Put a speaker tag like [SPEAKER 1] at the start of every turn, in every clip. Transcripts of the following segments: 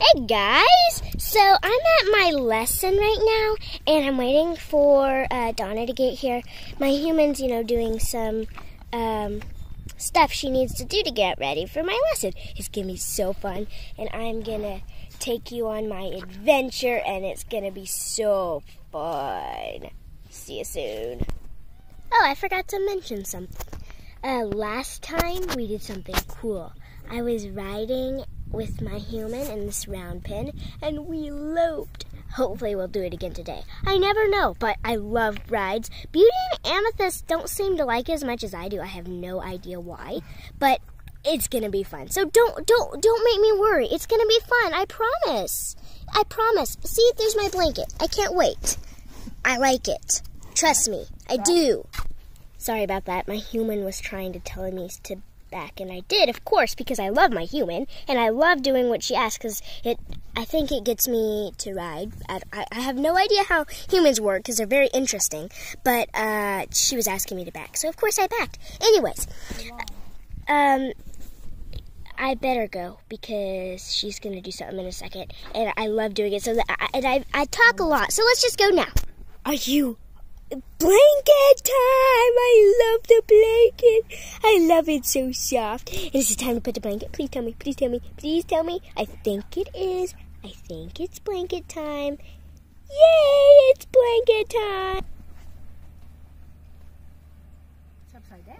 [SPEAKER 1] Hey guys! So I'm at my lesson right now and I'm waiting for uh, Donna to get here. My human's, you know, doing some um, stuff she needs to do to get ready for my lesson. It's gonna be so fun and I'm gonna take you on my adventure and it's gonna be so fun. See you soon. Oh, I forgot to mention something. Uh, last time we did something cool. I was riding with my human in this round pen and we loped. Hopefully, we'll do it again today. I never know, but I love rides. Beauty and Amethyst don't seem to like it as much as I do. I have no idea why, but it's gonna be fun. So don't don't don't make me worry. It's gonna be fun. I promise. I promise. See, there's my blanket. I can't wait. I like it. Trust me, I do. Sorry about that. My human was trying to tell me to back, and I did, of course, because I love my human, and I love doing what she asks, because it, I think it gets me to ride. I, I have no idea how humans work, because they're very interesting, but uh, she was asking me to back, so of course I backed. Anyways, um, I better go because she's gonna do something in a second, and I love doing it. So that I, and I, I talk a lot. So let's just go now. Are you Blanket time! I love the blanket. I love it so soft. It is time to put the blanket. Please tell me. Please tell me. Please tell me. I think it is. I think it's blanket time. Yay! It's blanket time.
[SPEAKER 2] It's upside down.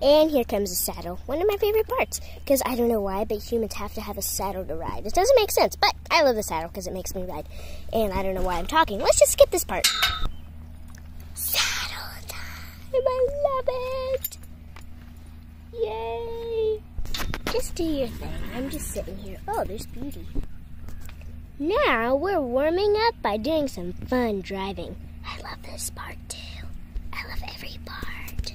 [SPEAKER 1] And here comes the saddle. One of my favorite parts. Because I don't know why, but humans have to have a saddle to ride. It doesn't make sense, but I love the saddle because it makes me ride. And I don't know why I'm talking. Let's just skip this part. Time. I love it. Yay. Just do your thing. I'm just sitting here. Oh, there's beauty. Now we're warming up by doing some fun driving. I love this part too. I love every part.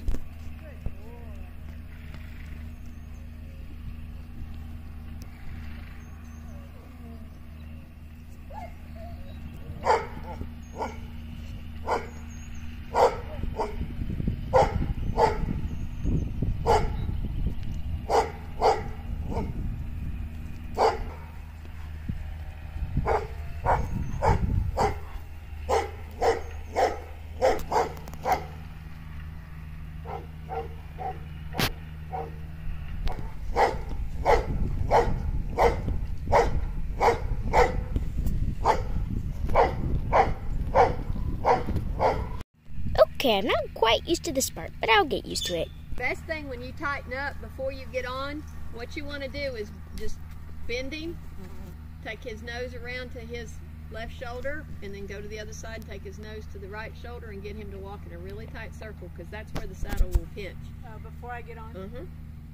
[SPEAKER 1] Okay, I'm not quite used to this part, but I'll get used to it.
[SPEAKER 2] Best thing when you tighten up before you get on, what you want to do is just bend him, take his nose around to his left shoulder, and then go to the other side, take his nose to the right shoulder, and get him to walk in a really tight circle, because that's where the saddle will pinch.
[SPEAKER 3] Uh, before I get on?
[SPEAKER 2] Mm-hmm.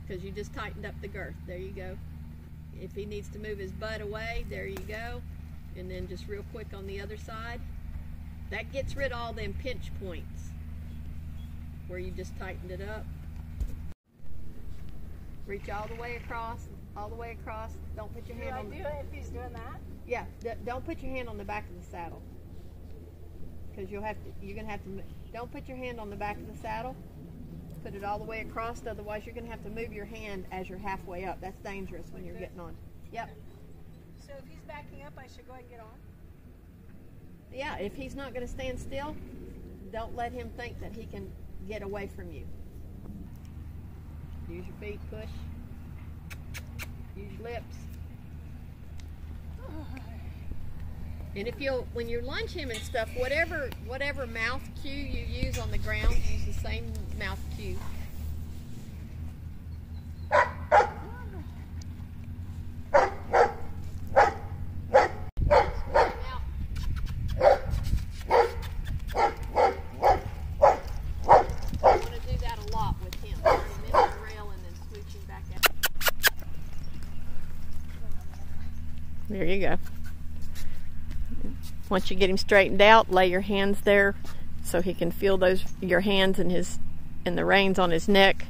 [SPEAKER 2] Because you just tightened up the girth. There you go. If he needs to move his butt away, there you go. And then just real quick on the other side. That gets rid of all them pinch points where you just tightened it up. Reach all the way across, all the way across. Don't put your hand
[SPEAKER 3] I
[SPEAKER 2] on
[SPEAKER 3] do
[SPEAKER 2] the,
[SPEAKER 3] it if he's doing that?
[SPEAKER 2] yeah. Don't put your hand on the back of the saddle because you'll have to. You're gonna have to. Don't put your hand on the back of the saddle. Put it all the way across. Otherwise, you're gonna have to move your hand as you're halfway up. That's dangerous when you're getting on. Yep.
[SPEAKER 3] So if he's backing up, I should go ahead and get on?
[SPEAKER 2] Yeah. If he's not gonna stand still, don't let him think that he can get away from you. Use your feet, push. Use your lips. And if you'll, when you lunge him and stuff, whatever whatever mouth cue you use on the ground, use the same mouth cue. You want to do that a lot with him. Turn him into the rail and then switch him back out. There you go. Once you get him straightened out, lay your hands there so he can feel those your hands and his and the reins on his neck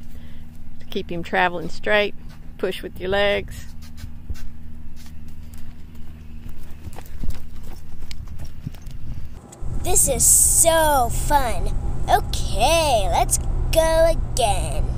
[SPEAKER 2] to keep him traveling straight. Push with your legs.
[SPEAKER 1] This is so fun. Okay, let's go again.